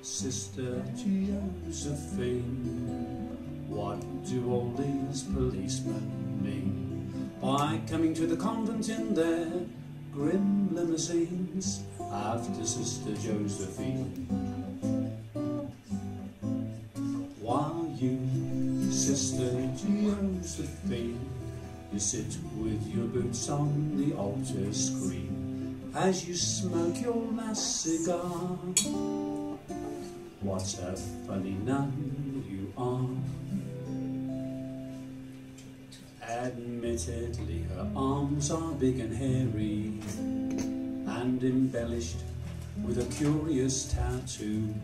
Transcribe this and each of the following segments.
Sister Josephine, what do all these policemen mean by coming to the convent in their grim limousines after Sister Josephine? While you, Sister Josephine, you sit with your boots on the altar screen as you smoke your last cigar. What a funny nun you are. Admittedly, her arms are big and hairy and embellished with a curious tattoo.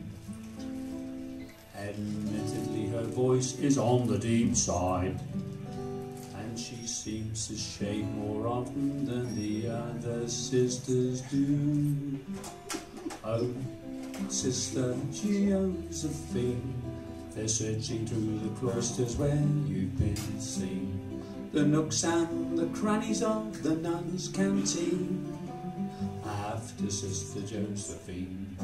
Admittedly, her voice is on the deep side, and she seems to shave more often than the other sisters do. Oh, Sister Josephine, they're searching through the cloisters where you've been seen, the nooks and the crannies of the nuns' canteen. After Sister Josephine.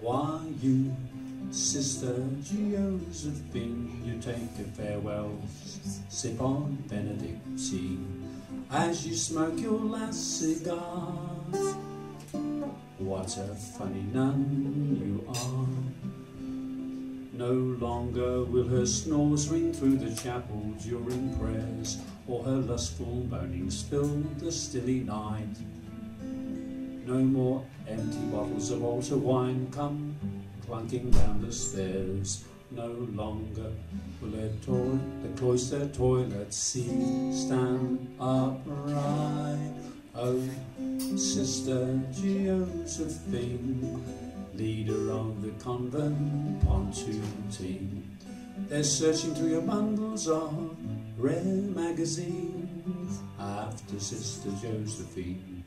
Why you, Sister Josephine, you take a farewell sip on Benedictine as you smoke your last cigar. What a funny nun you are. No longer will her snores ring through the chapel during prayers, or her lustful moanings fill the stilly night. No more empty bottles of altar wine come clunking down the stairs. No longer will the cloister toilet seat stand upright. Oh, Sister Josephine, leader of the convent pontoon team. They're searching through your bundles of rare magazines after Sister Josephine.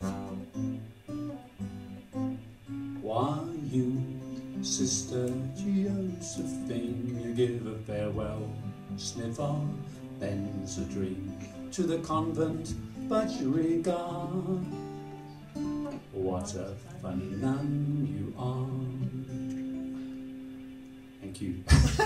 Why you, Sister Josephine, you give a farewell sniff a drink to the convent budgerigar. What a funny nun you are. Thank you.